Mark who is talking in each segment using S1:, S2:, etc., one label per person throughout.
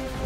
S1: you.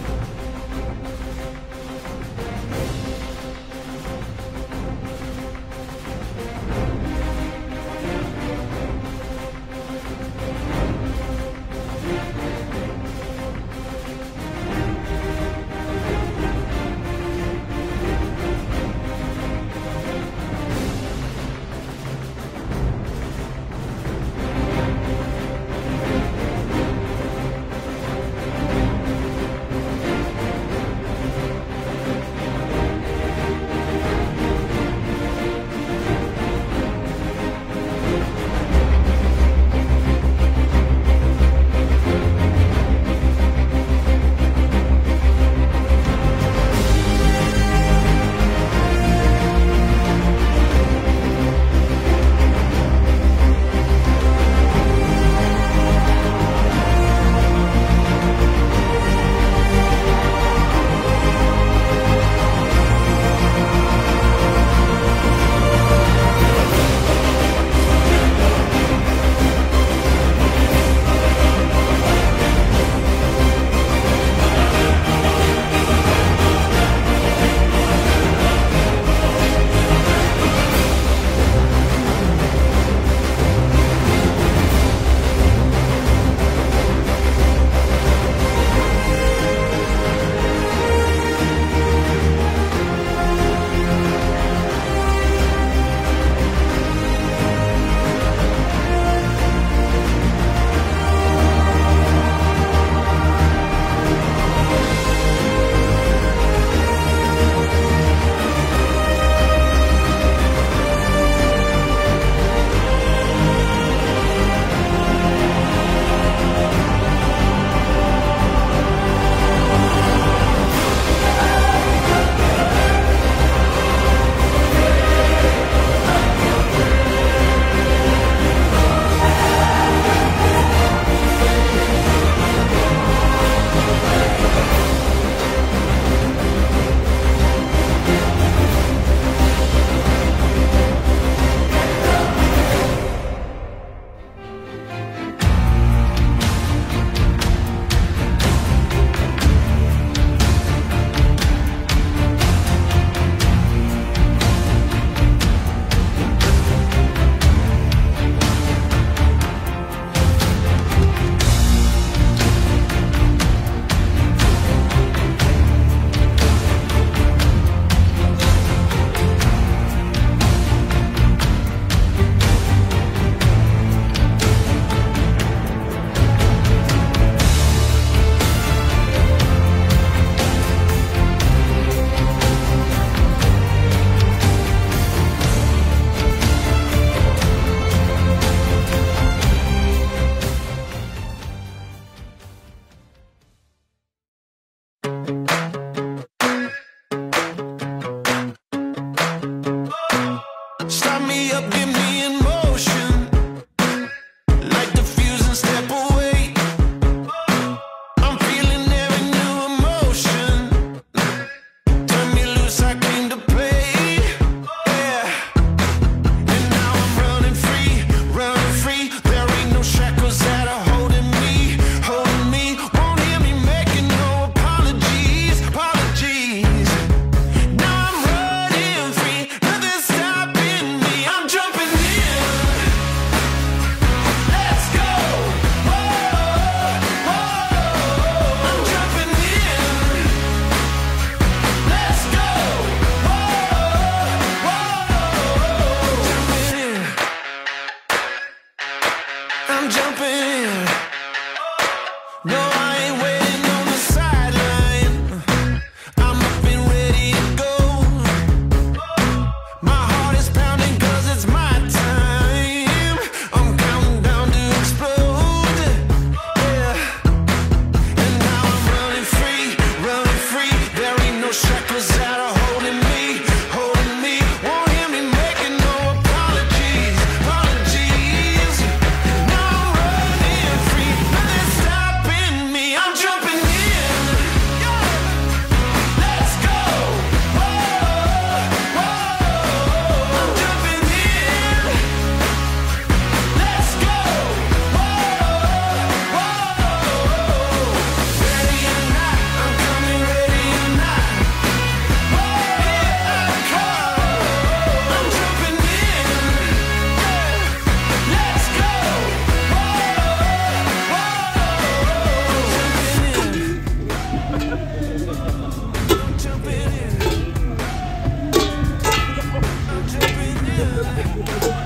S1: me up, give me in. No. Jumping in. I'm Jumping in.